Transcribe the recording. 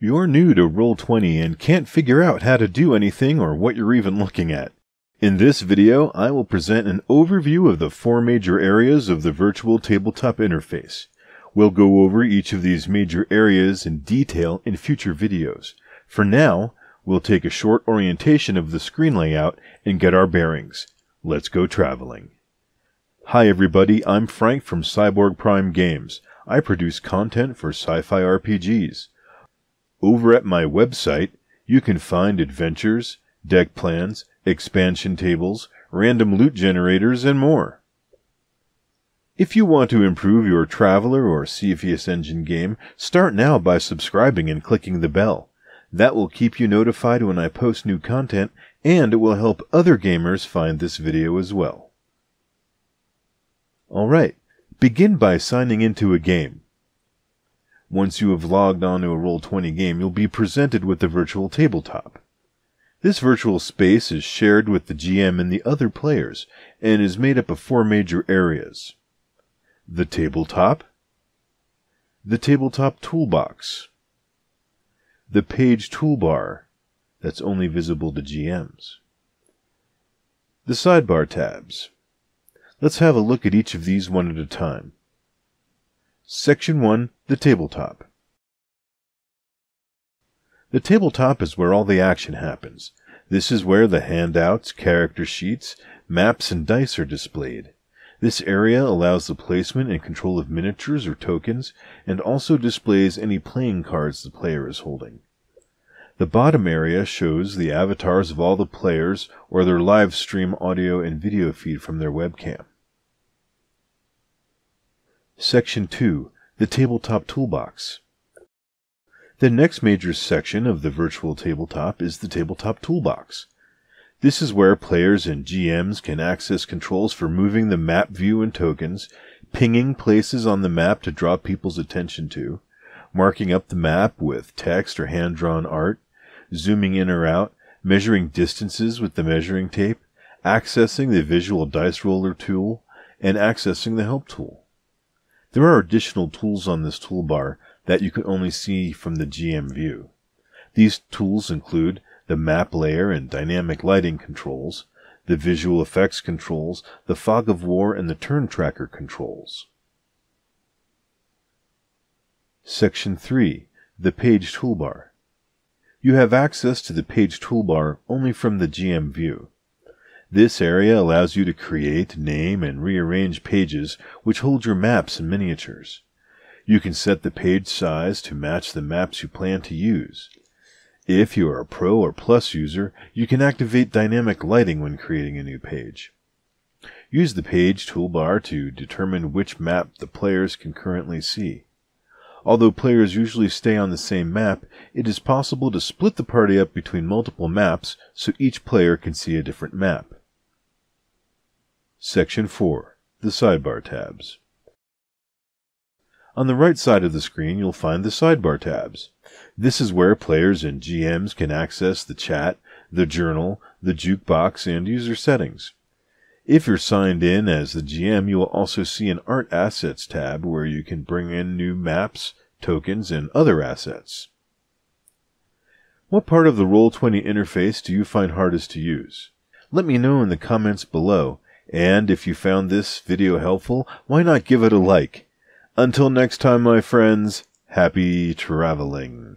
You're new to Roll20 and can't figure out how to do anything or what you're even looking at. In this video, I will present an overview of the four major areas of the virtual tabletop interface. We'll go over each of these major areas in detail in future videos. For now, we'll take a short orientation of the screen layout and get our bearings. Let's go traveling. Hi everybody, I'm Frank from Cyborg Prime Games. I produce content for sci-fi RPGs. Over at my website, you can find adventures, deck plans, expansion tables, random loot generators, and more. If you want to improve your Traveller or Cepheus Engine game, start now by subscribing and clicking the bell. That will keep you notified when I post new content, and it will help other gamers find this video as well. Alright, begin by signing into a game. Once you have logged onto a Roll20 game, you'll be presented with the virtual tabletop. This virtual space is shared with the GM and the other players, and is made up of four major areas. The tabletop, the tabletop toolbox, the page toolbar that's only visible to GMs, the sidebar tabs. Let's have a look at each of these one at a time. Section 1 The Tabletop. The tabletop is where all the action happens. This is where the handouts, character sheets, maps, and dice are displayed. This area allows the placement and control of miniatures or tokens, and also displays any playing cards the player is holding. The bottom area shows the avatars of all the players or their live stream audio and video feed from their webcam. Section 2 The Tabletop Toolbox. The next major section of the virtual tabletop is the Tabletop Toolbox. This is where players and GMs can access controls for moving the map view and tokens, pinging places on the map to draw people's attention to, marking up the map with text or hand drawn art, zooming in or out, measuring distances with the measuring tape, accessing the visual dice roller tool, and accessing the help tool. There are additional tools on this toolbar that you can only see from the GM view. These tools include the map layer and dynamic lighting controls, the visual effects controls, the fog of war, and the turn tracker controls. Section 3 The Page Toolbar. You have access to the Page Toolbar only from the GM view. This area allows you to create, name, and rearrange pages which hold your maps and miniatures. You can set the page size to match the maps you plan to use. If you are a Pro or Plus user, you can activate dynamic lighting when creating a new page. Use the page toolbar to determine which map the players can currently see. Although players usually stay on the same map, it is possible to split the party up between multiple maps so each player can see a different map. Section 4 The Sidebar Tabs. On the right side of the screen, you'll find the sidebar tabs. This is where players and GMs can access the chat, the journal, the jukebox, and user settings. If you're signed in as the GM, you will also see an Art Assets tab where you can bring in new maps, tokens, and other assets. What part of the Roll20 interface do you find hardest to use? Let me know in the comments below and if you found this video helpful, why not give it a like? Until next time, my friends, happy traveling.